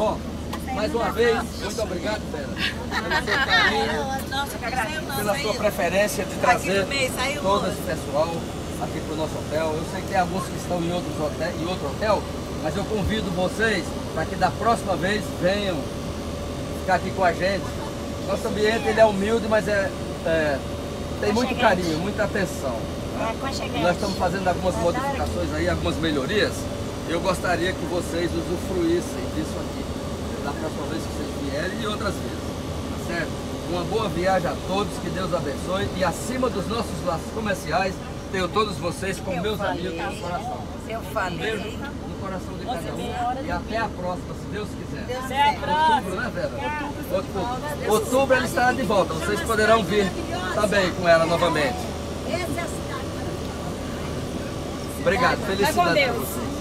Bom, mais uma vez, muito obrigado, Vera, pelo pela sua preferência de trazer todo esse pessoal aqui para o nosso hotel. Eu sei que tem alguns que estão em, outros hotel, em outro hotel, mas eu convido vocês para que da próxima vez venham ficar aqui com a gente. Nosso ambiente ele é humilde, mas é, é- tem muito carinho, muita atenção. né? Nós estamos fazendo algumas modificações aí, algumas melhorias. Eu gostaria que vocês usufruíssem disso aqui. Da próxima vez que vocês vierem e outras vezes. Tá certo? Uma boa viagem a todos, que Deus abençoe. E acima dos nossos laços comerciais, tenho todos vocês como meus amigos no coração. Eu Um falei. beijo no coração de cada um. E até a próxima, se Deus quiser. Até a Outubro, né, Vera? Outubro. Outubro ela estará de volta. Vocês poderão vir também com ela novamente. Essa é a cidade. Obrigado. Felicidade. Vai com pra Deus. vocês.